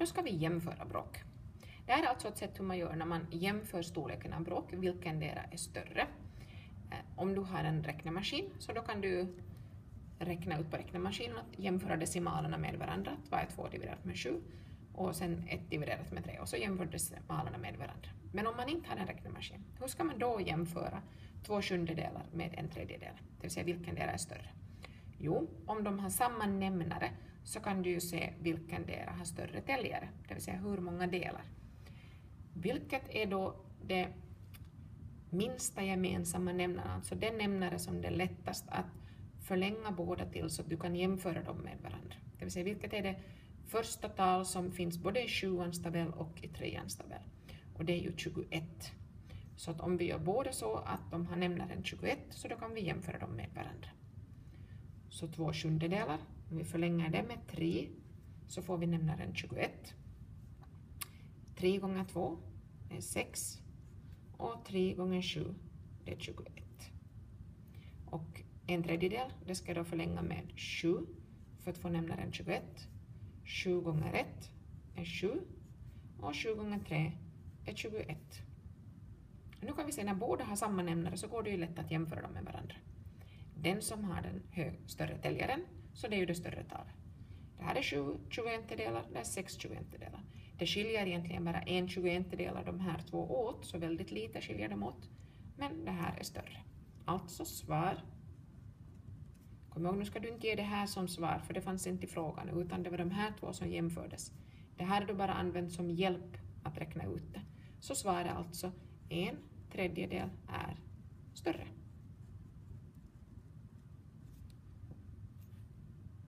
Då ska vi jämföra bråk. Det här är alltså ett sätt hur man gör när man jämför storleken av bråk, vilken dera är större. Eh, om du har en räknemaskin så då kan du räkna ut på räknemaskinen och jämföra decimalerna med varandra, vad är 2 dividerat med 7 och sen 1 dividerat med 3 och så jämför decimalerna med varandra. Men om man inte har en räknemaskin, hur ska man då jämföra två sjundedelar med en tredjedel, det vill säga vilken del är större? Jo, om de har samma nämnare så kan du ju se vilken del har större täljare, det vill säga hur många delar. Vilket är då det minsta gemensamma nämnaren, alltså den nämnare som det är lättast att förlänga båda till så att du kan jämföra dem med varandra. Det vill säga vilket är det första tal som finns både i sjuans tabell och i treans tabell. Och det är ju 21. Så att om vi gör både så att de har nämnaren 21 så då kan vi jämföra dem med varandra. Så två sjundedelar, om vi förlänger det med 3 så får vi nämnaren 21. 3 gånger 2 är 6 och 3 gånger 7 det är 21. Och en tredjedel, det ska jag då förlänga med 7 för att få nämnaren 21. 7 gånger 1 är 7 och 7 gånger 3 är 21. Nu kan vi se när båda har samma nämnare så går det ju lätt att jämföra dem med varandra. Den som har den hög, större täljaren, så det är ju det större talet. Det här är 7 tjugoentedelar, det är 6 tjugoentedelar. Det skiljer egentligen bara en tjugoentedelar de här två åt, så väldigt lite skiljer de åt. Men det här är större. Alltså svar. Kom ihåg, nu ska du inte ge det här som svar, för det fanns inte i frågan, utan det var de här två som jämfördes. Det här är då bara använt som hjälp att räkna ut det. Så svaret alltså en tredjedel är större.